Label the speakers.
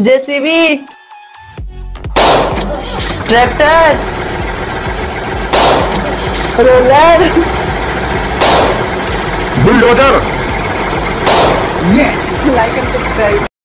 Speaker 1: JCB. Tractor. Roller.
Speaker 2: Bulldozer.
Speaker 3: Yes
Speaker 1: like and subscribe